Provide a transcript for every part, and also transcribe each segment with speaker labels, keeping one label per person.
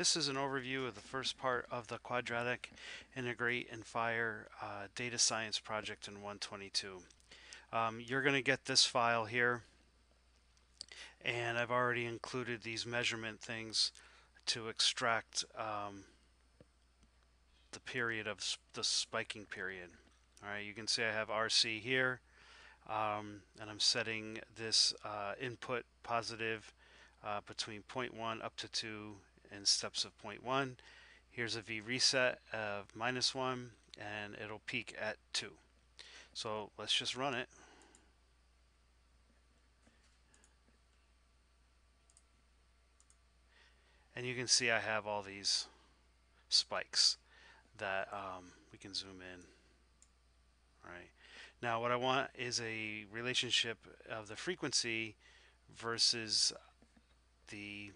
Speaker 1: This is an overview of the first part of the Quadratic Integrate and Fire uh, Data Science project in 122. Um, you're going to get this file here and I've already included these measurement things to extract um, the period of the spiking period. Alright, you can see I have RC here um, and I'm setting this uh, input positive uh, between 0.1 up to 2 in steps of 0.1. Here's a V reset of minus 1 and it'll peak at 2. So let's just run it. And you can see I have all these spikes that um, we can zoom in. Right Now what I want is a relationship of the frequency versus the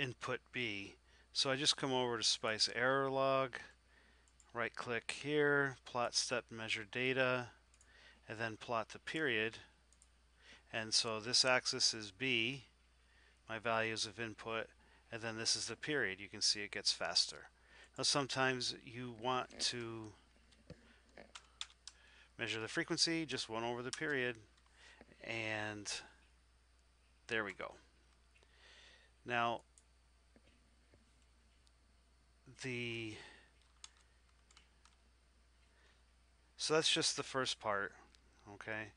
Speaker 1: input B. So I just come over to Spice error log, right click here, plot step measure data, and then plot the period. And so this axis is B, my values of input, and then this is the period. You can see it gets faster. Now sometimes you want to measure the frequency, just one over the period, and there we go. Now the so that's just the first part okay?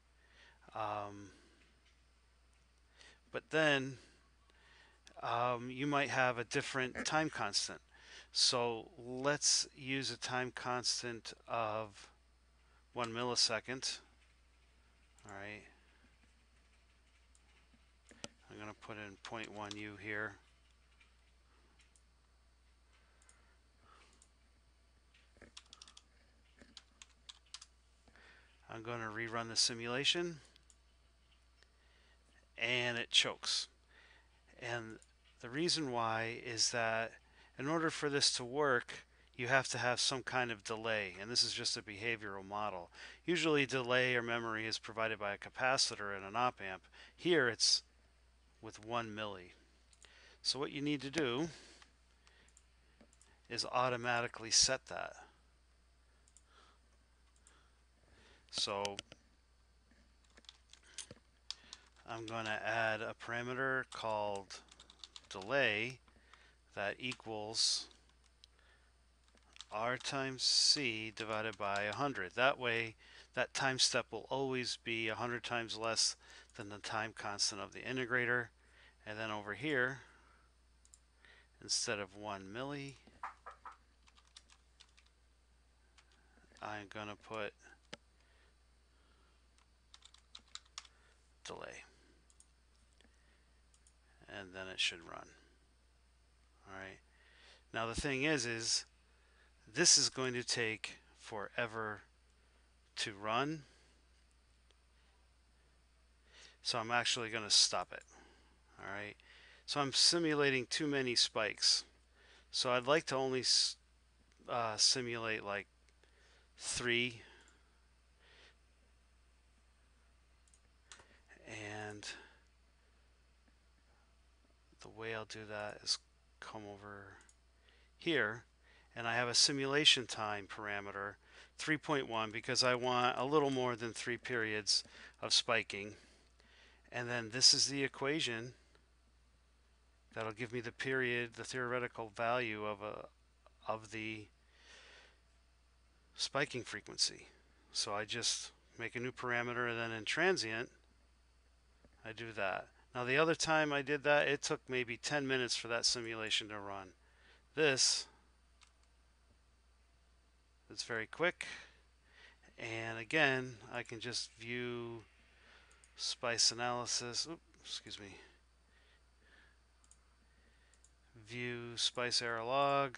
Speaker 1: Um, but then um, you might have a different time constant. So let's use a time constant of one millisecond all right? I'm going to put in 0.1 u here I'm going to rerun the simulation and it chokes. And the reason why is that in order for this to work, you have to have some kind of delay, and this is just a behavioral model. Usually delay or memory is provided by a capacitor and an op amp. Here it's with 1 milli. So what you need to do is automatically set that. So I'm going to add a parameter called delay that equals r times c divided by 100. That way that time step will always be 100 times less than the time constant of the integrator. And then over here, instead of 1 milli, I'm going to put delay. And then it should run. Alright. Now the thing is, is this is going to take forever to run. So I'm actually going to stop it. Alright. So I'm simulating too many spikes. So I'd like to only uh, simulate like three and the way I'll do that is come over here. And I have a simulation time parameter 3.1 because I want a little more than three periods of spiking. And then this is the equation that'll give me the period the theoretical value of a of the spiking frequency. So I just make a new parameter and then in transient I do that. Now the other time I did that, it took maybe 10 minutes for that simulation to run. This it's very quick. And again, I can just view spice analysis. Oops, excuse me. View spice error log,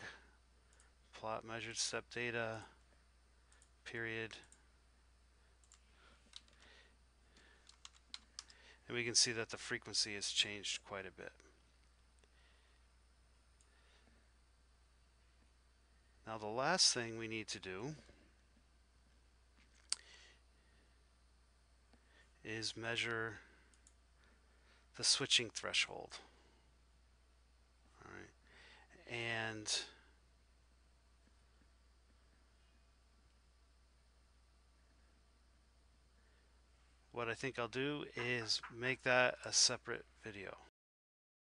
Speaker 1: plot measured step data, period. And we can see that the frequency has changed quite a bit. Now the last thing we need to do is measure the switching threshold. All right. and what I think I'll do is make that a separate video.